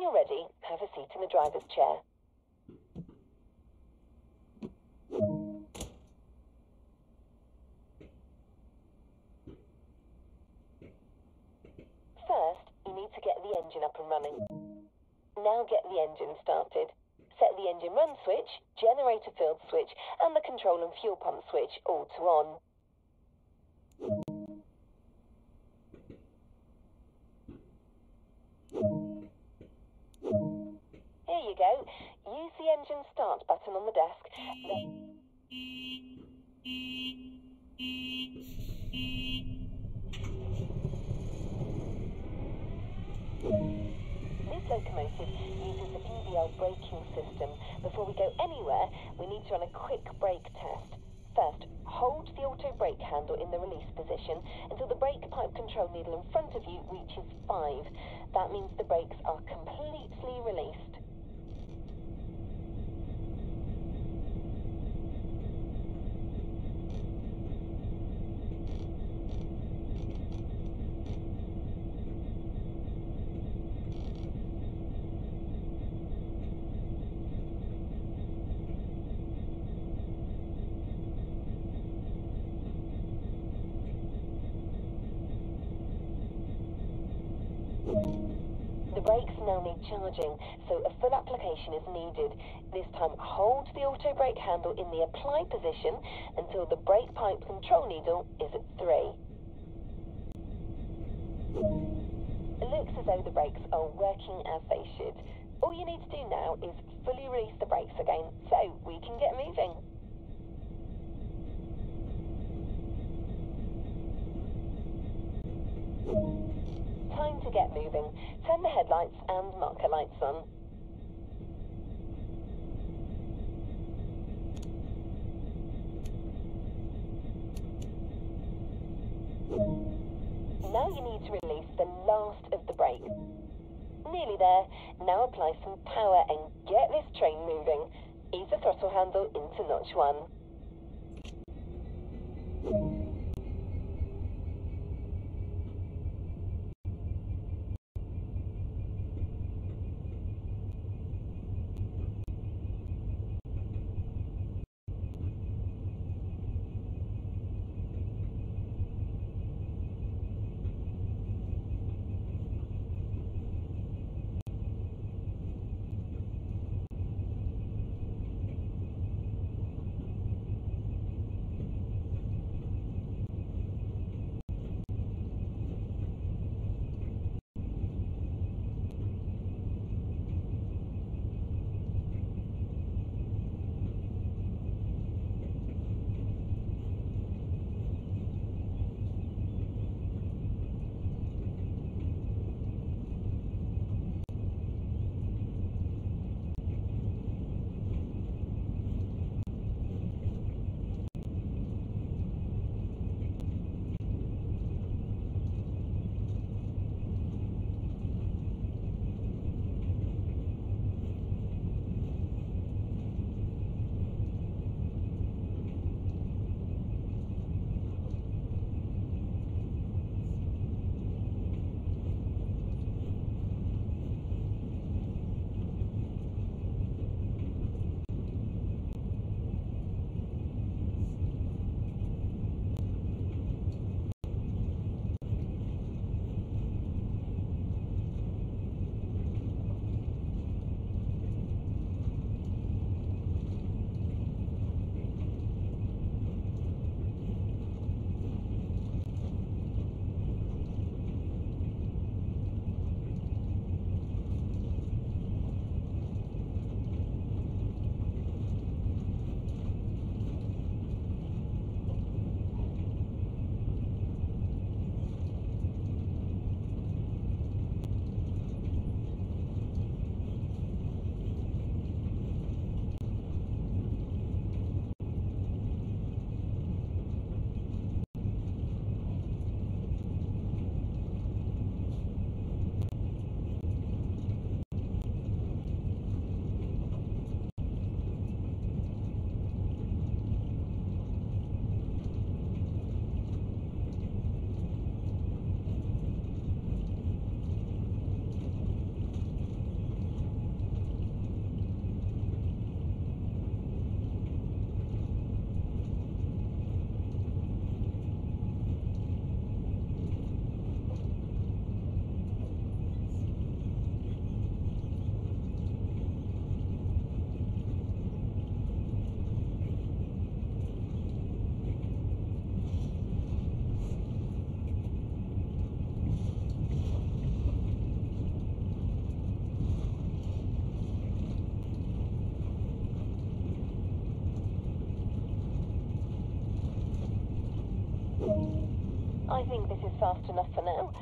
you're ready, have a seat in the driver's chair. First, you need to get the engine up and running. Now get the engine started. Set the engine run switch, generator field switch, and the control and fuel pump switch all to on. Use the engine start button on the desk. This locomotive uses the PBL braking system. Before we go anywhere, we need to run a quick brake test. First, hold the auto brake handle in the release position until the brake pipe control needle in front of you reaches 5. That means the brakes are completely released. The brakes now need charging, so a full application is needed. This time, hold the auto brake handle in the apply position until the brake pipe control needle is at 3. It looks as though the brakes are working as they should. All you need to do now is fully release the brakes again, so we can get moving. Time to get moving. Turn the headlights and marker lights on. Now you need to release the last of the brake. Nearly there. Now apply some power and get this train moving. Ease the throttle handle into notch one. I think this is fast enough for now.